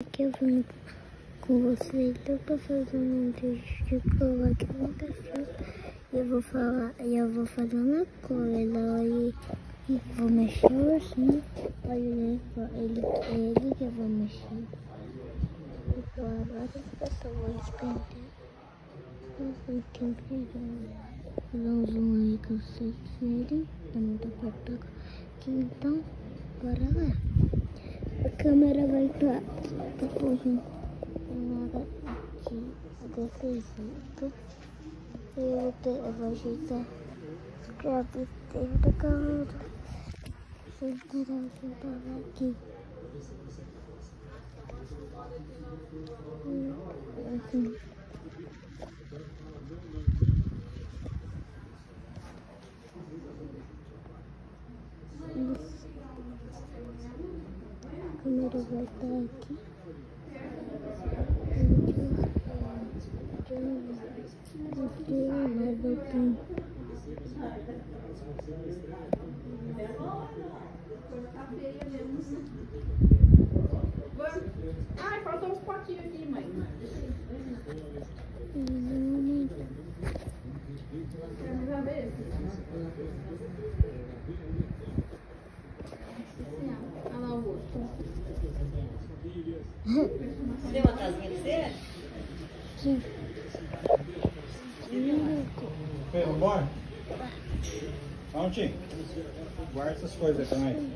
Aqui eu vim com vocês, eu tô fazendo um vídeo de cola que eu nunca fiz. Eu vou falar, eu vou fazer uma cola e vou mexer ursinho. Olha, ele, ele, que eu vou mexer. E por várias pessoas pendendo. Eu tenho que fazer um zoom aí que eu sei que ele é muito perto aqui. Então, bora lá. Câmera vai estar depois nada aqui, defeito. Eu, te, eu vou ajeitar a graviteira da câmera. Vou tirar o tava aqui. Assim. Câmera vai estar aqui. Aqui vai aqui. Ai, Deu uma casinha pra você? Sim. Vamos embora? Fonte, guarda essas coisas aí também.